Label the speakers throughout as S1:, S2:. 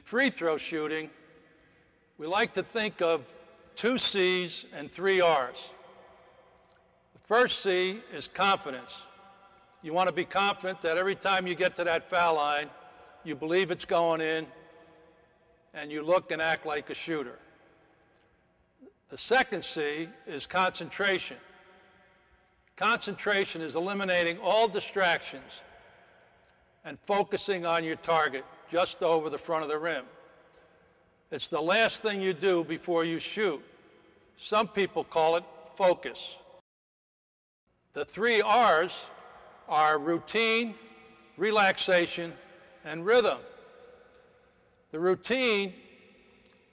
S1: free throw shooting, we like to think of two C's and three R's. The first C is confidence. You want to be confident that every time you get to that foul line, you believe it's going in, and you look and act like a shooter. The second C is concentration. Concentration is eliminating all distractions and focusing on your target just over the front of the rim. It's the last thing you do before you shoot. Some people call it focus. The three R's are routine, relaxation, and rhythm. The routine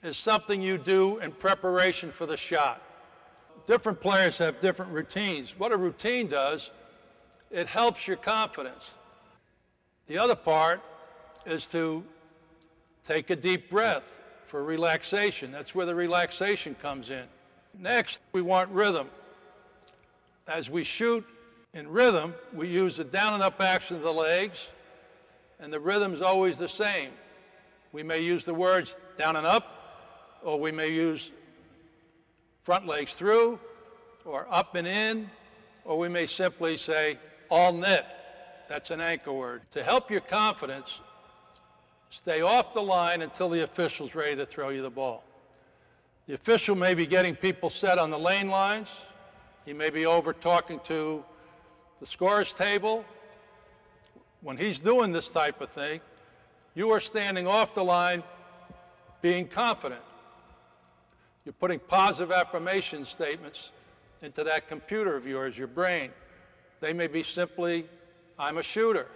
S1: is something you do in preparation for the shot. Different players have different routines. What a routine does, it helps your confidence. The other part is to take a deep breath for relaxation. That's where the relaxation comes in. Next, we want rhythm. As we shoot in rhythm, we use the down and up action of the legs, and the rhythm is always the same. We may use the words down and up, or we may use front legs through, or up and in, or we may simply say all net. That's an anchor word. To help your confidence, stay off the line until the official's ready to throw you the ball. The official may be getting people set on the lane lines. He may be over talking to the scores table. When he's doing this type of thing, you are standing off the line being confident. You're putting positive affirmation statements into that computer of yours, your brain. They may be simply, I'm a shooter,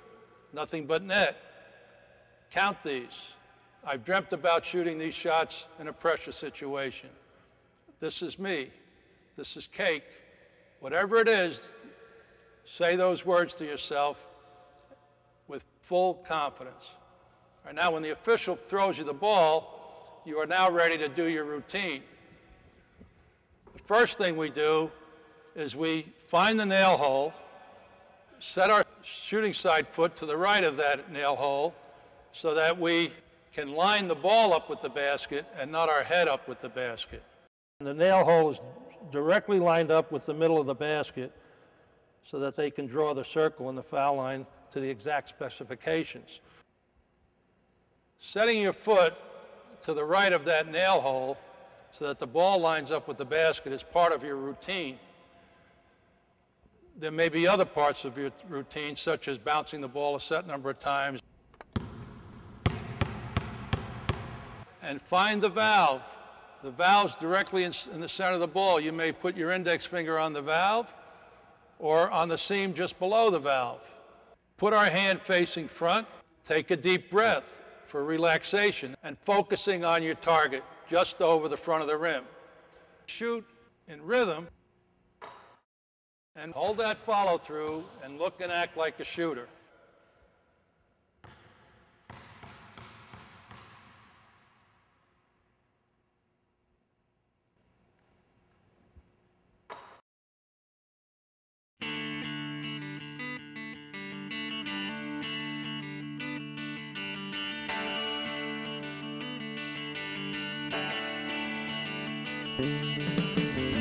S1: nothing but net. Count these. I've dreamt about shooting these shots in a pressure situation. This is me. This is cake. Whatever it is, say those words to yourself with full confidence. All right, now, when the official throws you the ball, you are now ready to do your routine. The first thing we do is we find the nail hole, set our shooting side foot to the right of that nail hole so that we can line the ball up with the basket and not our head up with the basket. The nail hole is directly lined up with the middle of the basket so that they can draw the circle in the foul line to the exact specifications. Setting your foot to the right of that nail hole so that the ball lines up with the basket is part of your routine. There may be other parts of your routine, such as bouncing the ball a set number of times. And find the valve. The valve's directly in, in, the center of the ball. You may put your index finger on the valve or on the seam just below the valve. Put our hand facing front. Take a deep breath for relaxation and focusing on your target just over the front of the rim. Shoot in rhythm and hold that follow through and look and act like a shooter.
S2: Música